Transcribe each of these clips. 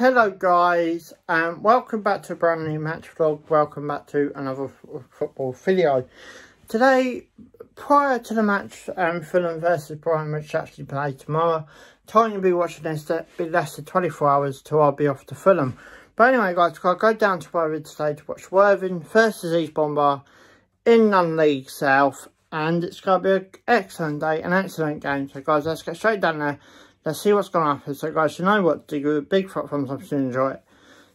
Hello guys and welcome back to a brand new match vlog. Welcome back to another football video. Today, prior to the match um, Fulham versus Brighton which actually play tomorrow, Tony will be watching this, it'll be less than 24 hours till I'll be off to Fulham. But anyway guys, I'll go down to Worthing today to watch Worthing versus Eastbourne Borough in non-league South and it's going to be an excellent day, an excellent game. So guys, let's get straight down there Let's see what's going to happen. So guys, you know what to do. Big thumbs up if you enjoy it.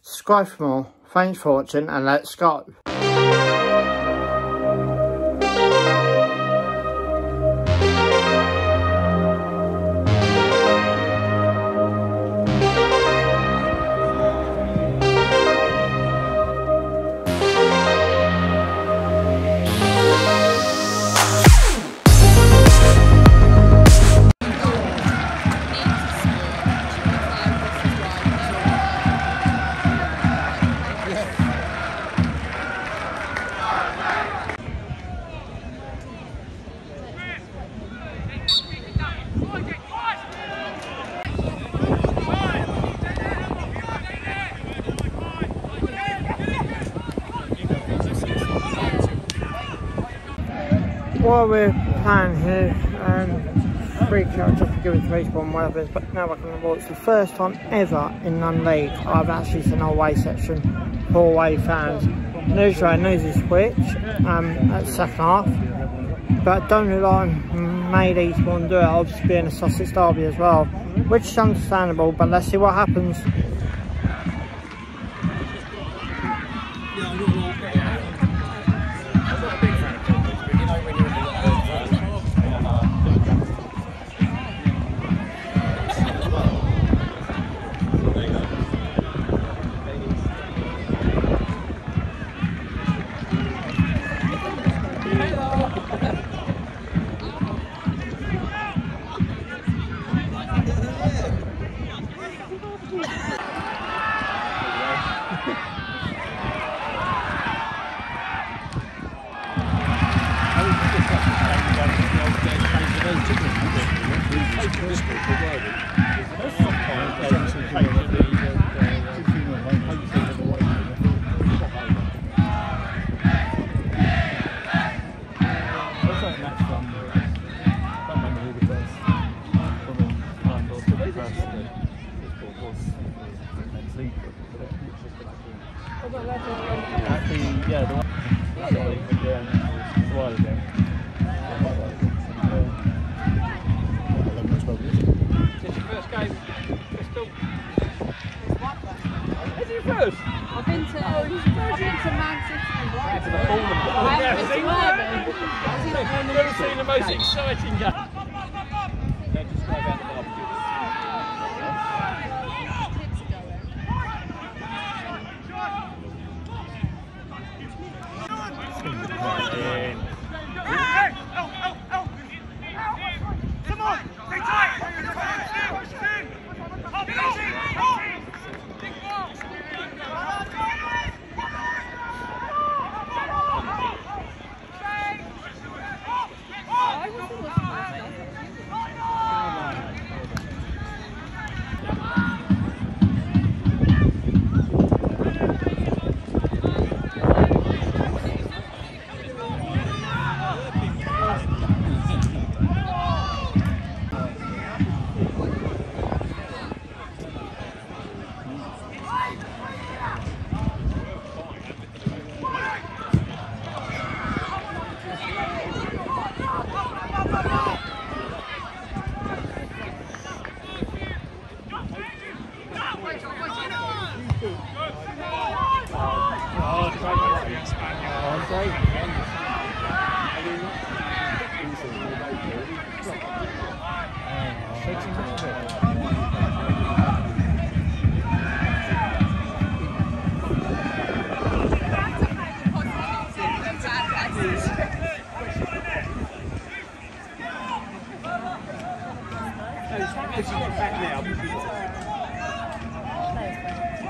Subscribe for more. Thanks for watching and let's go. We're playing here, and free kick just to give it to Eastbourne whatever but now I can watch the first time ever in non-league I've actually seen an away section for away fans. Usually knows his switch um, at second half, but don't look like made Eastbourne do it, obviously being a Sussex derby as well, which is understandable, but let's see what happens. This your first game? Is it your first? I've been to, I've been to Man City. Yeah, the I haven't seen been to. I've seen it on the Never seen the most exciting game.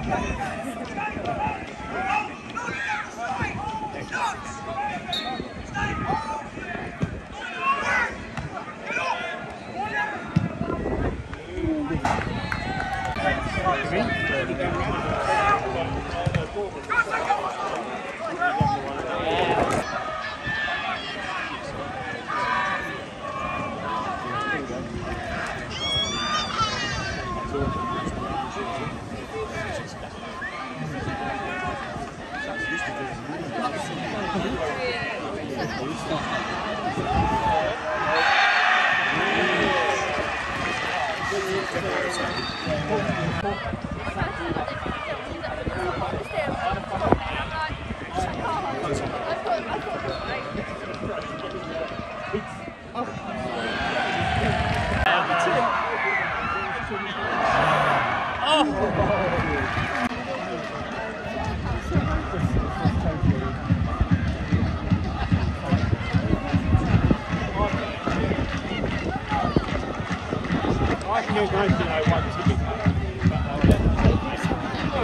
Okay. I think it's nice to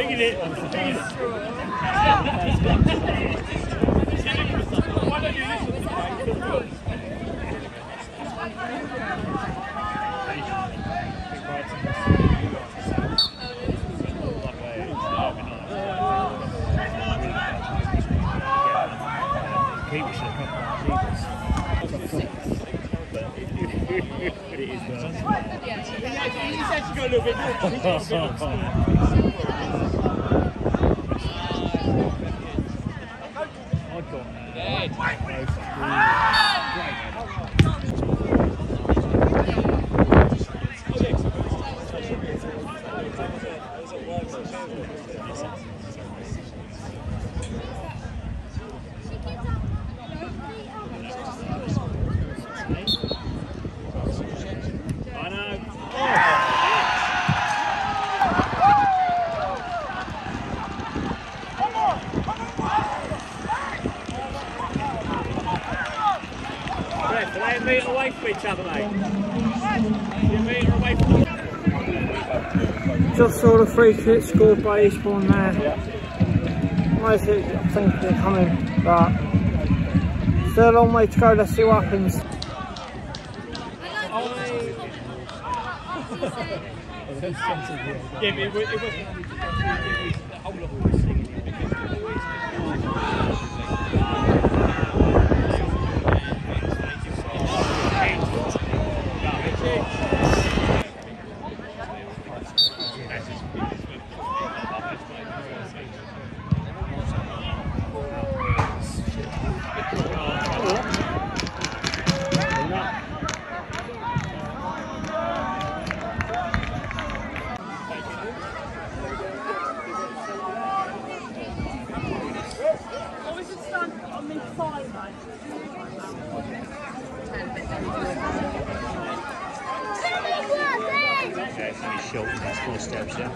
Taking it. Taking you should come trains. They're a metre away from each other, mate. You're a metre away from each other, mate. Just saw the free kick scored by Eastbourne there. It? I think they're coming, but still a long way to go. Let's see what happens. Yeah, it. It And he's short with his four steps, yeah?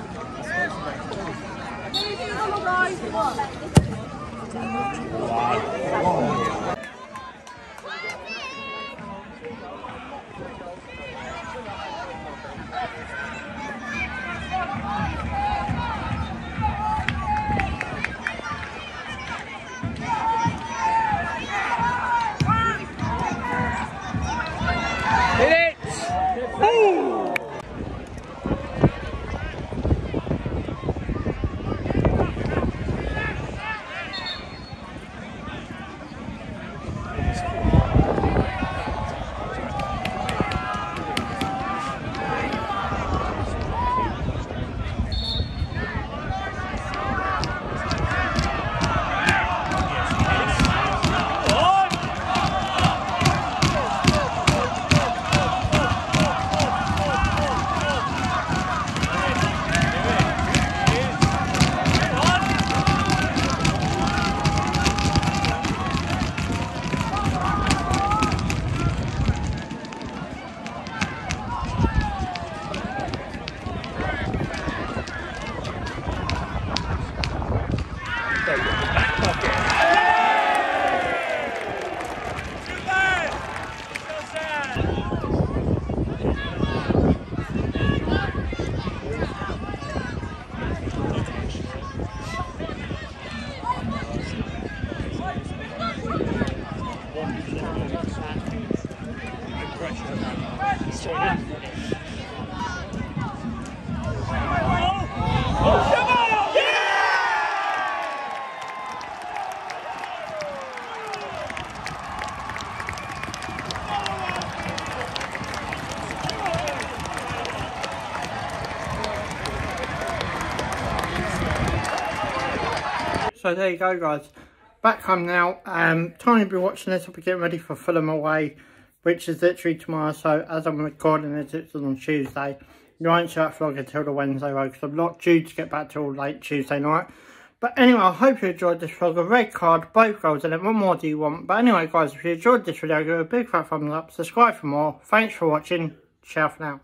So there you go, guys. Back home now. Um, time to be watching this. I'll be getting ready for Fulham away, which is literally tomorrow. So as I'm recording this, it's on Tuesday. You won't see that vlog until the Wednesday, right? Because I'm not due to get back till late Tuesday night. But anyway, I hope you enjoyed this vlog. A red card, both goals in it. What more do you want? But anyway, guys, if you enjoyed this video, give it a big fat thumbs up. Subscribe for more. Thanks for watching. Ciao for now.